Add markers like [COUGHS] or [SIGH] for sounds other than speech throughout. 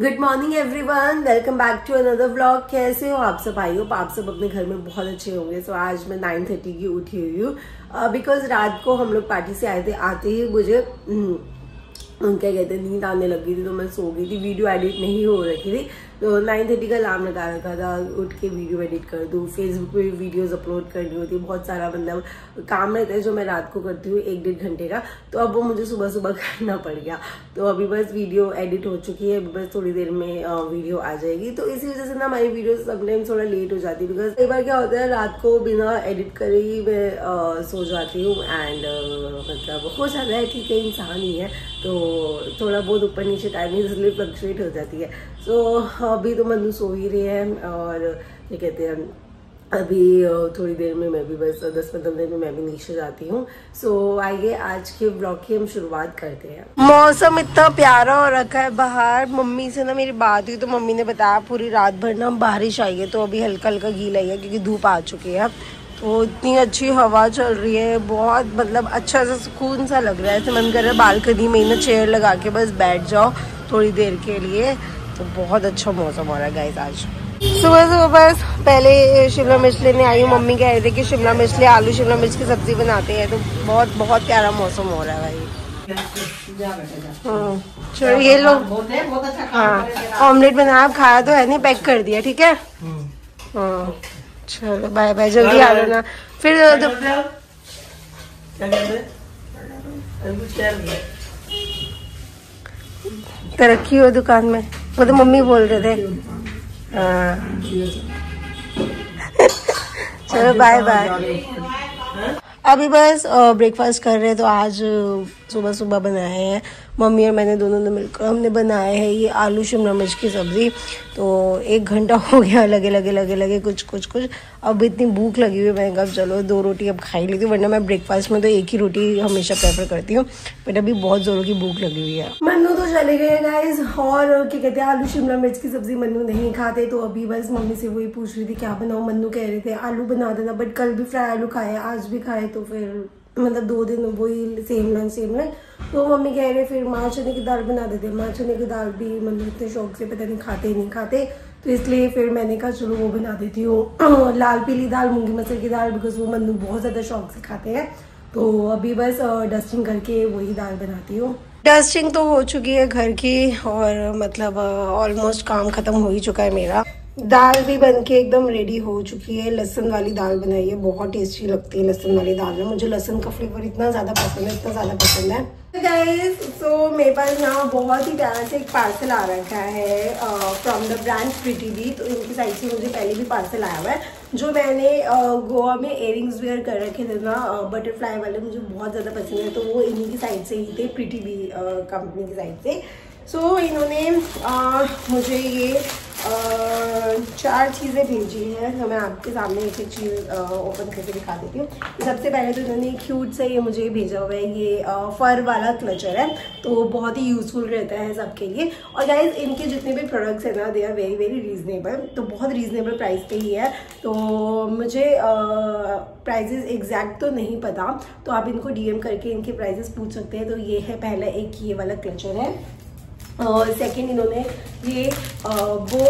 Good morning everyone welcome back to another blog कैसे हो आप सब? आई हो आप सब अपने घर में बहुत अच्छे होंगे। सो so, आज मैं नाइन थर्टी की उठी हुई हूँ। बिकॉज़ रात को हम लोग पार्टी से आए थे आते ही मुझे क्या कहते हैं नींद आने लगी थी तो मैं सो गई थी। वीडियो एडिट नहीं हो रखी थी। तो नाइन थर्टी का अलार्म लगा रखा था, उठ के वीडियो एडिट कर दूँ फेसबुक पे भी वीडियोज़ अपलोड करनी होती है बहुत सारा मतलब काम रहता है जो मैं रात को करती हूँ, एक डेढ़ घंटे का तो अब वो मुझे सुबह सुबह [LAUGHS] करना पड़ गया। तो अभी बस वीडियो एडिट हो चुकी है, अभी बस थोड़ी देर में वीडियो आ जाएगी। तो इसी वजह से ना हमारी वीडियो समटाइम थोड़ा लेट हो जाती है बिकॉज़ कई बार क्या होता है, रात को बिना एडिट करे ही मैं सो जाती हूँ एंड मतलब हो जाता है ठीक है इंसान ही है। तो थोड़ा बहुत ऊपर नीचे टाइम इसलिए फ्लक्चुएट हो जाती है। सो so, अभी तो मनु सो ही रही है और क्या कहते हैं अभी थोड़ी देर में मैं भी बस दस पंद्रह दिन में मैं भी नीचे जाती हूँ। सो so, आइए आज के ब्लॉग की हम शुरुआत करते हैं। मौसम इतना प्यारा हो रखा है बाहर। मम्मी से ना मेरी बात हुई तो मम्मी ने बताया पूरी रात भर ना बारिश आई है तो अभी हल्का हल्का गीला ही है क्योंकि धूप आ चुकी है। तो इतनी अच्छी हवा चल रही है बहुत मतलब अच्छा सा सुकून सा लग रहा है। ऐसे मन कर रहा है बालकनी में ना चेयर लगा के बस बैठ जाओ थोड़ी देर के लिए। तो बहुत अच्छा मौसम हो रहा है गाइस आज। सुबह सुबह बस पहले शिमला मिर्च लेने आई हूँ। मम्मी कह रहे थे कि शिमला मिर्च ले आलू शिमला मिर्च की सब्ज़ी बनाते हैं। तो बहुत बहुत प्यारा मौसम हो रहा है भाई। हाँ चलो ये लो। हाँ ऑमलेट बनाया खाया तो है नहीं पैक कर दिया ठीक है? हाँ। चलो बाय बाय जल्दी आ जाना। फिर तरक्की हो दुकान में। वो तो मम्मी बोल रहे थे। हाँ [LAUGHS] चलो बाय बाय अभी बस ब्रेकफास्ट कर रहे हैं तो आज सुबह सुबह बनाए हैं। मम्मी और मैंने दोनों ने मिलकर हमने बनाया है ये आलू शिमला मिर्च की सब्ज़ी। तो एक घंटा हो गया लगे लगे लगे लगे, कुछ कुछ कुछ। अब इतनी भूख लगी हुई मैंने कहा चलो दो रोटी अब खाई ली थी वरना मैं ब्रेकफास्ट में तो एक ही रोटी हमेशा प्रेफर करती हूँ। बट अभी बहुत ज़ोरों की भूख लगी हुई है। मन्नू तो चले गए गाइज़ और क्या कहते हैं, आलू शिमला मिर्च की सब्ज़ी मन्नू नहीं खाते तो अभी बस मम्मी से वही पूछ रही थी, क्या बनाओ? मन्नू कह रहे थे, आलू बना देना बट कल भी फ्राई आलू खाए आज भी खाए तो फिर मतलब दो दिन वही सेम लंच सेम लंच तो मम्मी कह रहे, फिर माँ चने की दाल बना देते माँ चने की दाल भी मतलब इतने शौक से पता नहीं खाते नहीं खाते। तो इसलिए फिर मैंने कहा, चलो वो बना देती हूँ। [CLEARS THROAT] लाल पीली दाल, मूँगी मसर की दाल बिकॉज़ वो मन्नू बहुत ज़्यादा शौक से खाते हैं। तो अभी बस डस्टिंग करके वही दाल बनाती हूँ। डस्टिंग तो हो चुकी है घर की और मतलब ऑलमोस्ट काम ख़त्म हो ही चुका है मेरा। दाल भी बन के एकदम रेडी हो चुकी है। लहसन वाली दाल बनाई है। बहुत टेस्टी लगती है लहसन वाली दाल में। मुझे लहसन का फ्लेवर इतना ज़्यादा पसंद है इतना ज़्यादा पसंद है। गाइस मेरे पास यहाँ बहुत ही प्यारा से एक पार्सल आ रखा है फ्रॉम द ब्रांड प्रिटी दी तो इनकी साइड से मुझे पहले भी पार्सल आया हुआ है। जो मैंने गोवा में इयरिंग्स वेयर कर रखे थे ना बटरफ्लाई वाले मुझे बहुत ज़्यादा पसंद है। तो वो इन्हीं की साइड से ही थे प्रिटी बी कंपनी की साइड से। सो so, इन्होंने आ, मुझे ये चार चीज़ें भेजी हैं। तो मैं आपके सामने एक एक चीज़ ओपन करके दिखा देती हूँ। सबसे पहले तो इन्होंने क्यूट से ये मुझे भेजा हुआ है। ये फर वाला क्लचर है। तो बहुत ही यूज़फुल रहता है सबके लिए। और गाइज़ इनके जितने भी प्रोडक्ट्स हैं ना they are very very reasonable तो बहुत रीजनेबल प्राइस पे ही है। तो मुझे प्राइजेस एग्जैक्ट तो नहीं पता। तो आप इनको डीएम करके इनके प्राइजेस पूछ सकते हैं। तो ये है पहला एक ये वाला क्लचर है। सेकेंड इन्होंने ये बो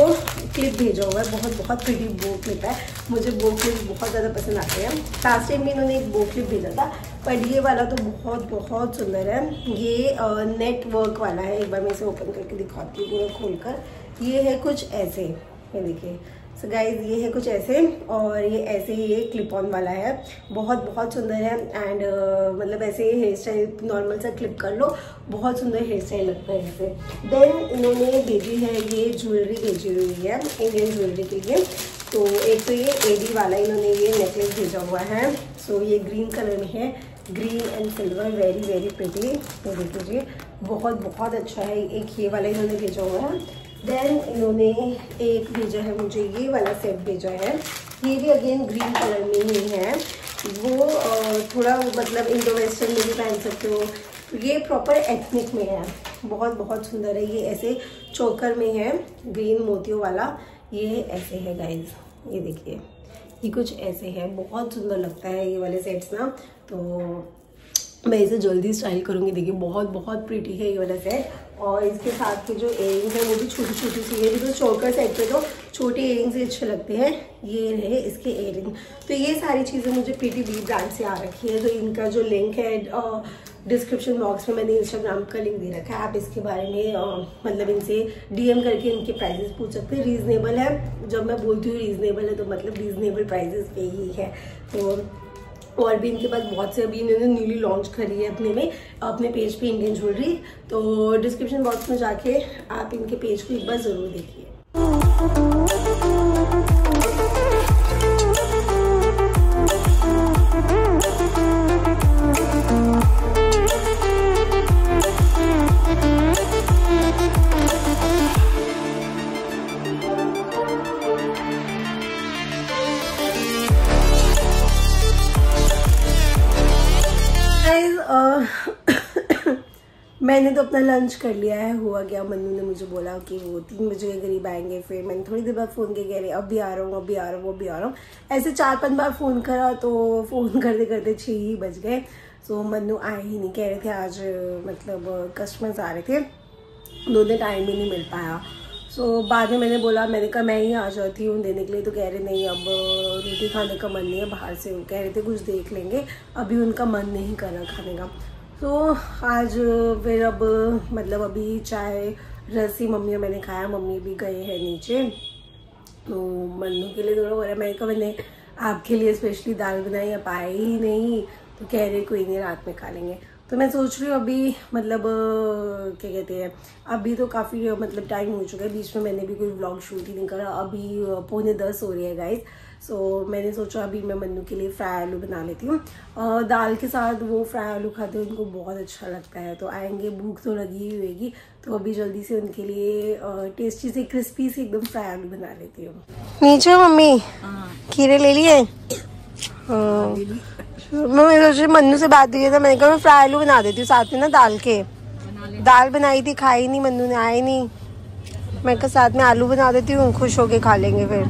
क्लिप भेजा हुआ है, बहुत बहुत प्रिटी बो क्लिप है। मुझे बो क्लिप बहुत ज़्यादा पसंद आते हैं। लास्ट टाइम भी इन्होंने एक बो क्लिप भेजा था, पर ये वाला तो बहुत बहुत सुंदर है। ये नेटवर्क वाला है, एक बार मैं इसे ओपन करके दिखाती हूँ, पूरा खोल ये है कुछ ऐसे, ये देखिए। सो गाइज़ ये है कुछ ऐसे और ये ऐसे ही ये क्लिप ऑन वाला है। बहुत बहुत सुंदर है एंड uh, मतलब ऐसे हेयर स्टाइल नॉर्मल सा क्लिप कर लो। बहुत सुंदर हेयर स्टाइल लगता है ऐसे। देन इन्होंने भेजी है ये ज्वेलरी भेजी हुई है इंडियन ज्वेलरी के लिए। तो एक तो ये एडी वाला इन्होंने ये नेकलेस भेजा हुआ है। सो so, ये ग्रीन कलर में है। Green and silver very very pretty तो देख लीजिए बहुत बहुत अच्छा है। एक ये वाला इन्होंने भेजा हुआ है। देन इन्होंने एक भेजा है, मुझे ये वाला सेट भेजा है। ये भी अगेन ग्रीन कलर में ही है। वो थोड़ा मतलब इंडो वेस्टर्न में भी पहन सकते हो। ये प्रॉपर एथनिक में है। बहुत बहुत सुंदर है। ये ऐसे चोकर में है ग्रीन मोतियों वाला। ये ऐसे है गाइज़ ये देखिए। ये कुछ ऐसे है। बहुत सुंदर लगता है ये वाले सेट्स ना। तो मैं इसे जल्दी स्टाइल करूँगी। देखिए, बहुत बहुत प्रीटी है ये वाला सेट और इसके साथ के जो एयरिंग्स हैं, वो भी छोटी छोटी सी है। बिकॉज़ चौकर सेट पे तो छोटे एयरिंग्स अच्छे लगते हैं। ये रहे इसके एयरिंग तो ये सारी चीज़ें मुझे पीटी बी ब्रांड से आ रखी है। तो इनका जो लिंक है डिस्क्रिप्शन बॉक्स में मैंने इंस्टाग्राम का लिंक दे रखा है। आप इसके बारे में मतलब इनसे डीएम करके इनके प्राइजेस पूछ सकते हैं। रीजनेबल है। जब मैं बोलती हूँ रीजनेबल है तो मतलब रीजनेबल प्राइजेस पे ही है। तो और भी इनके पास बहुत से अभी इन्होंने न्यूली लॉन्च करी है अपने में, अपने पेज पे इंडियन ज्वेलरी तो डिस्क्रिप्शन बॉक्स में जाके आप इनके पेज को एक बार ज़रूर देखिए। [COUGHS] मैंने तो अपना लंच कर लिया है, हुआ गया मन्नू ने मुझे बोला कि वो तीन बजे के करीब आएँगे, फिर मैंने थोड़ी देर बाद फ़ोन के कह रही अब भी आ रहा हूँ, अब भी आ रहा हूँ, अब भी आ रहा हूँ। ऐसे चार पाँच बार फ़ोन करा तो फ़ोन करते करते छः ही बज गए। सो मनु आए ही नहीं, कह रहे थे, आज मतलब कस्टमर्स आ रहे थे। दिन टाइम ही नहीं मिल पाया। सो so, बाद में मैंने बोला मैंने कहा मैं ही आ जाती हूँ देने के लिए. तो कह रहे नहीं अब रोटी खाने का मन नहीं है बाहर से कह रहे थे कुछ देख लेंगे। अभी उनका मन नहीं करना खाने का। तो आज फिर अब मतलब अभी चाय रसी मम्मी और मैंने खाया मम्मी भी गए हैं नीचे। तो मन्नू के लिए थोड़ा हो रहा है मैंने कहा मैंने आपके लिए स्पेशली दाल बनाई आप आए ही नहीं। तो कह रहे कोई नहीं रात में खा लेंगे। तो मैं सोच रही हूँ अभी मतलब क्या कहते हैं अभी तो काफ़ी मतलब टाइम हो चुका है बीच में मैंने भी कोई व्लॉग शूट ही नहीं करा अभी पौने दस हो रही है गाइस सो so, मैंने सोचा अभी मैं मन्नू के लिए फ्राई आलू बना लेती हूँ दाल के साथ वो फ्राई आलू खाते हैं उनको बहुत अच्छा लगता है तो आएँगे भूख तो लगी ही होगी तो अभी जल्दी से उनके लिए टेस्टी से क्रिस्पी से एकदम फ्राई आलू बना लेती हूँ नीचे मम्मी हाँ। खीरे ले लिए हाँ। मैं सोच मन्नू से बात हुई था मैंने कहा, मैं फ्राई आलू बना देती हूँ साथ में ना दाल के। दाल बनाई थी, खाई नहीं, मन्नू ने आए नहीं। मैं कहा, साथ में आलू बना देती हूँ, खुश होके खा लेंगे फिर।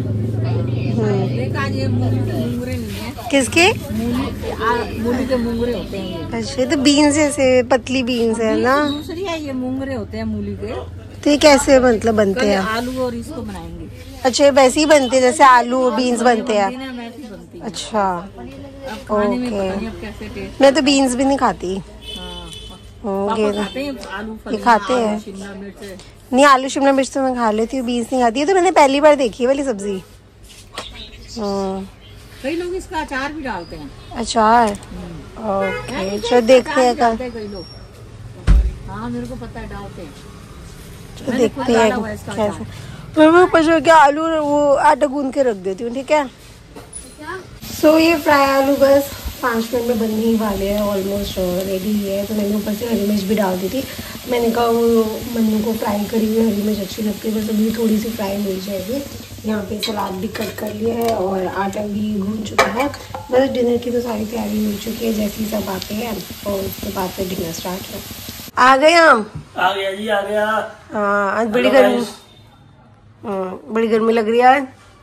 किसके? मूली के मूंगरे होते हैं अच्छा तो बीन्स जैसे, पतली बीन्स है ना? ये मूंगरे होते हैं मूली के तो ये कैसे मतलब बनते हैं? आलू और इसको बनाएँगे अच्छा वैसे ही बनते हैं, जैसे आलू और बीन्स बनते हैं। अच्छा। ओके मैं तो बीन्स भी नहीं खाती। हाँ। ये खाते हैं। नहीं आलू शिमला मिर्च तो मैं खा लेती हूँ बीन्स नहीं खाती। है तो मैंने पहली बार देखी है वाली सब्ज़ी। हाँ। कई लोग इसका अचार भी डालते हैं। अचार? ओके चलो देखते हैं कल। कई लोग। हाँ मेरे को पता है डालते हैं। देखते हैं कैसे। मैं ऊपर क्या आलू वो आटा गूंद के रख देती हूँ ठीक है? सो so, ये फ्राई आलू बस पाँच मिनट में बनने ही वाले हैं ऑलमोस्ट रेडी ही है। तो मैंने ऊपर से हरी मिर्च भी डाल दी थी। मैंने कहा वो मन्नू को फ्राई करी हुई हरी मिर्च अच्छी लगती है बस अभी थोड़ी सी फ्राई मिल जाएगी। यहाँ पे सलाद भी कट कर लिया है और आटा भी गूंद चुका है। बस डिनर की तो सारी तैयारी हो चुकी है जैसे ही सब आते हैं और उसके बाद फिर डिनर स्टार्ट है। आ गए हम? आ गया जी आ गया। हाँ आज बड़ी गर्मी हाँ, बड़ी गर्मी लग रही है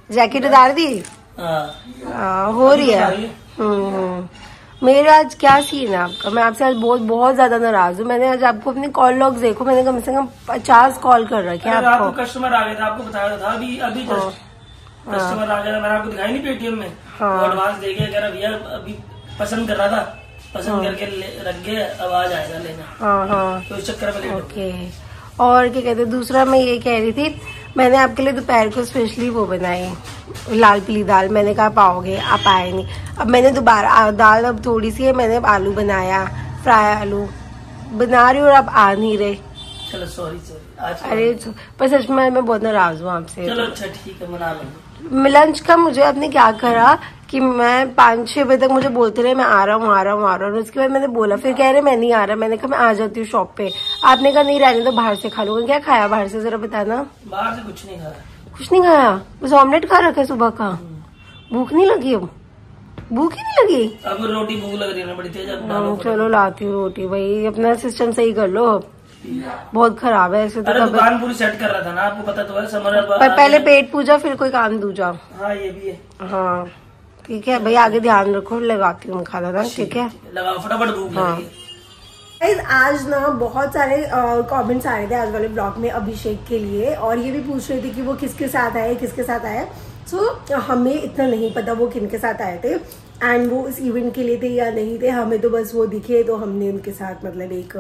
जैकेट उतार दी? हाँ, हाँ रही है। हम्म। मेरा आज क्या सीन है आपका? मैं आपसे आज बहुत बहुत ज़्यादा नाराज़ हूँ। मैंने आज आपको अपने कॉल लॉग देखो मैंने कम से कम पचास कॉल कर रखे हैं आपको कस्टमर आ गया था आपको बताया था अभी अभी कस्टमर हाँ। आ गया था मैंने आपको दिखाई नहीं पेटीएम में। एडवांस हाँ। दे के अगर भैया अभी पसंद कर रहा था पसंद। करके रख गए अब आ जाएगा लेना। हाँ हाँ। तो इस चक्कर में ओके। और क्या कहते दूसरा मैं ये कह रही थी मैंने आपके लिए दोपहर को स्पेशली वो बनाए लाल पीली दाल। मैंने कहा पाओगे आप आए नहीं। अब मैंने दोबारा दाल अब थोड़ी सी है मैंने आलू बनाया फ्राई आलू। बना रही हूँ और आप आ नहीं रहे। चलो सॉरी सॉरी अरे पर सच में मैं बहुत नाराज़ हूँ आपसे। चलो अच्छा ठीक है मना लंच का मुझे आपने क्या करा? कि मैं पाँच छह बजे तक मुझे बोलते रहे मैं आ रहा हूँ आ रहा हूँ आ रहा हूँ। उसके बाद मैंने बोला फिर कह रहे मैं नहीं आ रहा मैंने कहा मैं आ जाती हूँ शॉप पे। आपने कहा नहीं रहने तो बाहर से खा लूँगा। क्या खाया बाहर से जरा बताना। बाहर से कुछ नहीं खाया। कुछ नहीं खाया? बस ऑमलेट खा रखा है सुबह का। भूख नहीं लगी अब? भूख ही नहीं लगी? अब रोटी भूख लग रही है बड़ी तेज हाँ, चलो लाती हूँ रोटी भाई अपना सिस्टम सही कर लो। अब बहुत खराब है ऐसे तो दुकान पूरी सेट कर रहा था ना आपको पता तो है समर पर पहले पेट पूजा फिर कोई काम दूजा। हाँ ये भी है। हाँ। ठीक है भैया आगे ध्यान रखो लगाती हूँ खाना ना ठीक है लगा फटाफट भूख हाँ। गाइस आज ना बहुत सारे कमेंट्स आ रहे थे आज वाले ब्लॉग में अभिषेक के लिए और ये भी पूछ रहे थे कि वो किसके साथ आए किसके साथ आए? सो so, हमें इतना नहीं पता वो किन के साथ आए थे। एंड वो इस इवेंट के लिए थे या नहीं थे हमें तो बस वो दिखे तो हमने उनके साथ मतलब एक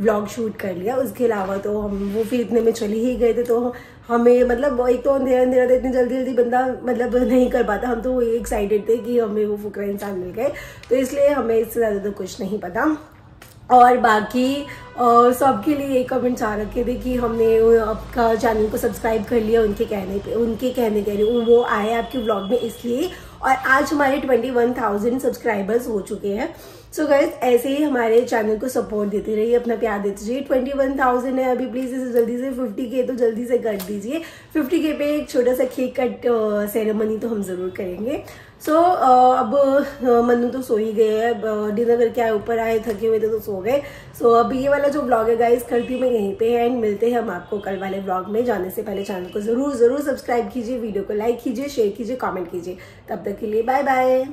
व्लॉग शूट कर लिया। उसके अलावा तो हम वो फिर इतने में चले ही गए थे तो हमें मतलब एक तो अंधेरा अंधेरा था इतनी जल्दी जल्दी बंदा मतलब नहीं कर पाता। हम तो वही एक्साइटेड थे कि हमें वो फुकरा इंसान मिल गए। तो इसलिए हमें इससे ज़्यादा तो कुछ नहीं पता। और बाकी सबके लिए ये कमेंट आ रखे थे कि हमने आपका चैनल को सब्सक्राइब कर लिया, उनके कहने पे उनके कहने कह रही वो आए आपके ब्लॉग में इसलिए। और आज हमारे ट्वेंटी वन थाउज़ेंड सब्सक्राइबर्स हो चुके हैं। सो so ऐसे ही हमारे चैनल को सपोर्ट देते रहिए अपना प्यार देते रहिए। ट्वेंटी वन थाउज़ेंड है अभी प्लीज़ इसे जल्दी से फिफ्टी के तो जल्दी से कर दीजिए। फिफ्टी के पे एक छोटा सा केक कट सेरेमनी तो हम ज़रूर करेंगे। सो so, अब मनु तो सो ही गए हैं। डिनर करके आए ऊपर आए थके हुए थे तो सो गए। सो so, अब ये वाला जो ब्लॉग है गाइस करती हूँ मैं यहीं पे एंड मिलते हैं हम आपको कल वाले ब्लॉग में। जाने से पहले चैनल को ज़रूर ज़रूर सब्सक्राइब कीजिए वीडियो को लाइक कीजिए शेयर कीजिए कमेंट कीजिए। तब तक के लिए बाय बाय